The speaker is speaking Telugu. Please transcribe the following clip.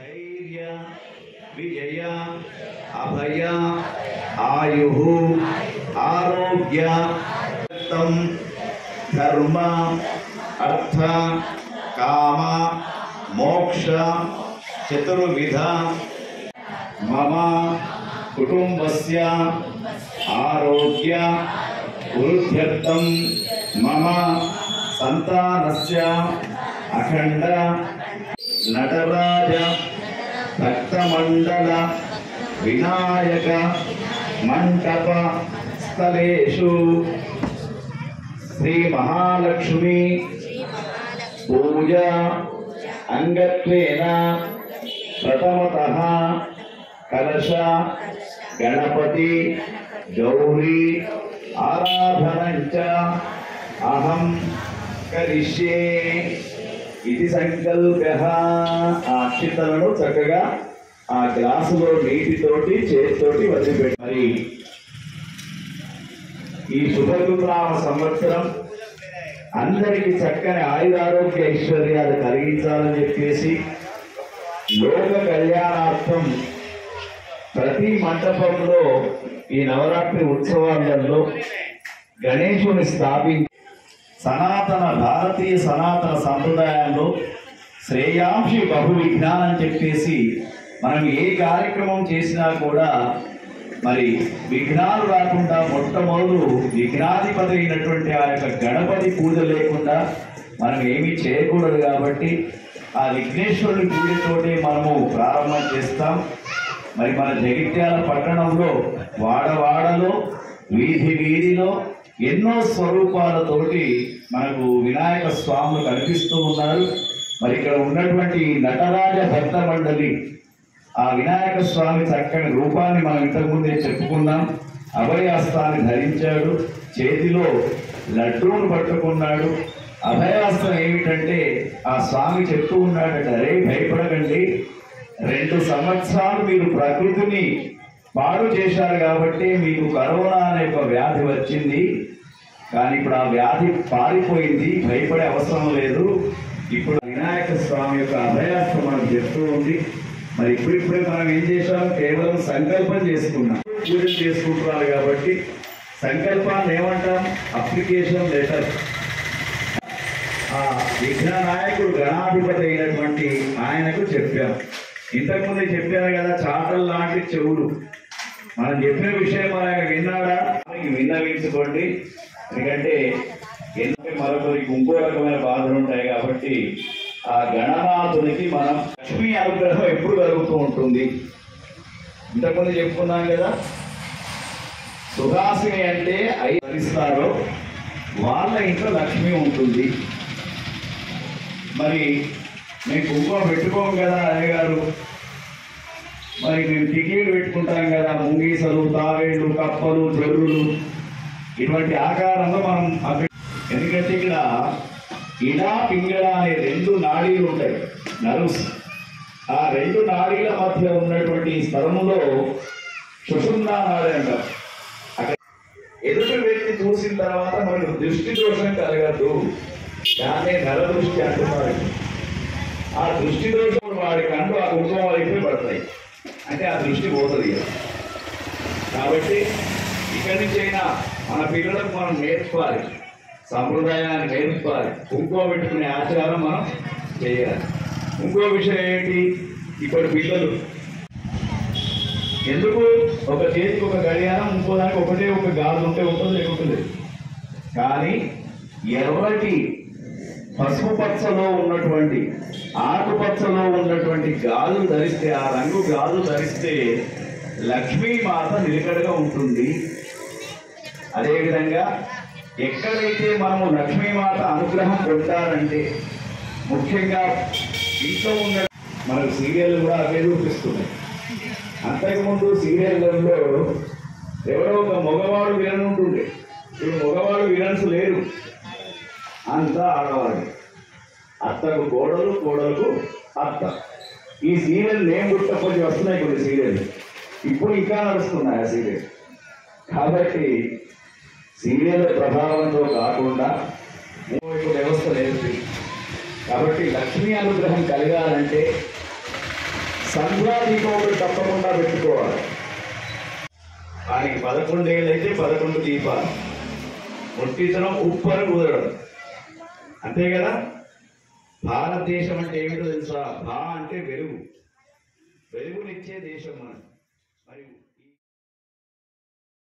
धैर्य, विजय, अभय, आयु, आरोग्य धर्म, अर्थ, काम, मोक्ष, चतुर्विध, मम कुटुंबस्य आरोग्य वृद्ध्यर्थं मम, सन्तानस्य, अखण्ड నటరాజ భక్తమండల వినాయక మంటప స్థలేషు శ్రీ మహాలక్ష్మి పూజ అంగత్వేన ప్రథమత కలశ గణపతి గౌరీ ఆరాధనంచ అహం కరిష్యే ఇది సంకల్ప ఆ అక్షితలను చక్కగా ఆ గ్లాసులో నీటితోటి చేతితోటి వదిలిపెట్టి. మరి ఈ శుభకృతామ సంవత్సరం అందరికీ చక్కని ఆయురారోగ్య ఐశ్వర్యాలు కలిగించాలని చెప్పేసి లోక కళ్యాణార్థం ప్రతి మంటపంలో ఈ నవరాత్రి ఉత్సవాలలో గణేశుని స్థాపించి సనాతన భారతీయ సనాతన సంప్రదాయంలో శ్రేయాంశి బహు విజ్ఞానం చెప్పేసి మనం ఏ కార్యక్రమం చేసినా కూడా మరి విఘ్నాలు రాకుండా మొట్టమొదలు విఘ్నాధిపతి అయినటువంటి ఆ యొక్క గణపతి పూజ లేకుండా మనం ఏమీ చేయకూడదు కాబట్టి ఆ విఘ్నేశ్వరుని పూజతోటే మనము ప్రారంభం చేస్తాం. మరి మన జగిత్యాల పట్టణంలో వాడవాడలో వీధి వీధిలో ఎన్నో స్వరూపాలతోటి మనకు వినాయక స్వాములు కనిపిస్తూ ఉన్నారు. మరి ఇక్కడ ఉన్నటువంటి నటరాజ భక్త మండలి ఆ వినాయక స్వామి చక్కని రూపాన్ని మనం ఇంతకుముందే చెప్పుకున్నాం. అభయాస్త్రాన్ని ధరించాడు. చేతిలో లడ్డూను పట్టుకున్నాడు. అభయాస్త్రం ఏమిటంటే ఆ స్వామి చెప్తూ ఉన్నాడట అరే భయపడకండి. రెండు సంవత్సరాలు మీరు ప్రకృతిని పాడు చేశారు కాబట్టి మీకు కరోనా అనే ఒక వ్యాధి వచ్చింది. కానీ ఇప్పుడు ఆ వ్యాధి పారిపోయింది భయపడే అవసరం లేదు. ఇప్పుడు వినాయక స్వామి యొక్క అభయాస్తం మనకు చెప్తూ ఉంది. మరి ఇప్పుడిప్పుడే మనం ఏం చేశాం? కేవలం సంకల్పం చేసుకున్నాం. పూజ చేసుకుంటున్నారు కాబట్టి సంకల్పాన్ని ఏమంటాం? Application letter. ఆ విఘ్న నాయకుడు గణాధిపతి అయినటువంటి ఆయనకు చెప్పాం. ఇంతకుముందే చెప్పాను కదా చాటల్ లాంటి చెవులు. మనం చెప్పిన విషయం మన ఆయన విన్నాడా విన్నవించుకోండి. ఎందుకంటే ఎందుకంటే మరొకరికి ఇంకో రకమైన బాధలు ఉంటాయి కాబట్టి ఆ గణనాథునికి మనం లక్ష్మీ అనుగ్రహం ఎప్పుడు కలుగుతూ ఉంటుంది. ఇంతకుముందు చెప్పుకున్నాం కదా సుహాసిని అంటే ఐ వాళ్ళ ఇంట్లో లక్ష్మి ఉంటుంది. మరి మేము కుంకుమ పెట్టుకోము కదా అయ్య గారు. మరి మేము టికెట్ పెట్టుకుంటాం కదా ముంగీసలు తావేళ్ళు కప్పలు జరులు ఇటువంటి ఆకారంలో మనం ఎందుకంటే ఇక్కడ ఇడా పింగళ అనే రెండు నాడీలు ఉంటాయి. నర్వ్స్ ఆ రెండు నాడీల మధ్య ఉన్నటువంటి స్థలంలో స్థలములో సుషుమ్నా నాడి అంటారు. అక్కడ ఎదుటి వ్యక్తి చూసిన తర్వాత మనకు దృష్టి దోషం కలగద్దు. దాన్నే నర దృష్టి అంటున్నారు. ఆ దృష్టి దోషం వాడి కంటూ ఆ కుటుంబం వైపే పడతాయి. అంటే ఆ దృష్టి పోతుంది. కాబట్టి ఇక్కడి నుంచి అయినా మన పిల్లలకు మనం నేర్చుకోవాలి. సంప్రదాయాన్ని నేర్చుకోవాలి. ఇంకో పెట్టుకునే ఆచారం మనం చేయాలి. ఇంకో విషయం ఏంటి? ఇప్పుడు పిల్లలు. ఎందుకు? ఒక చేతికి ఒక గడియారం ఇంకో దానికి ఒకటే ఒక గాజు ఉంటే ఉంటుంది లేకుంటుంది కానీ ఎవరికి పసుపు పచ్చలో ఉన్నటువంటి ఆకుపచ్చలో ఉన్నటువంటి గాజులు ధరిస్తే ఆ రంగు గాజు ధరిస్తే లక్ష్మీమాత నిలకడగా ఉంటుంది. అదేవిధంగా ఎక్కడైతే మనము లక్ష్మీమాత అనుగ్రహం పొందాలంటే ముఖ్యంగా ఇంట్లో ఉన్న మనకు సీరియల్ కూడా అవే చూపిస్తున్నాయి. అంతకుముందు సీరియళ్ళలో ఎవరో ఒక మగవాడు విలన్ ఉంటుండే. ఇప్పుడు మగవాడు విలన్స్ లేరు. అంతా ఆడవాళ్ళు అత్తకు కోడలు కోడలకు అత్త. ఈ సీరియల్ నేను గుర్తపడి వస్తున్నాయి కొన్ని సీరియల్ ఇప్పుడు ఇంకా నడుస్తున్నాయి ఆ సీరియల్. కాబట్టి సీరియల్ ప్రభావంతో కాకుండా మూడు వ్యవస్థ లేదు. కాబట్టి లక్ష్మీ అనుగ్రహం కలగాలంటే సంధ్యా దీపం ఒకటి తప్పకుండా పెట్టుకోవాలి. కానీ పదకొండు అయితే పదకొండు దీపాలు. ముట్టించడం ఉప్పని కుదరడం అంతే కదా? భారతదేశం అంటే ఏమిటో తెలుసా? భా అంటే వెలుగు. వెలుగునిచ్చే దేశం మనం. మరియు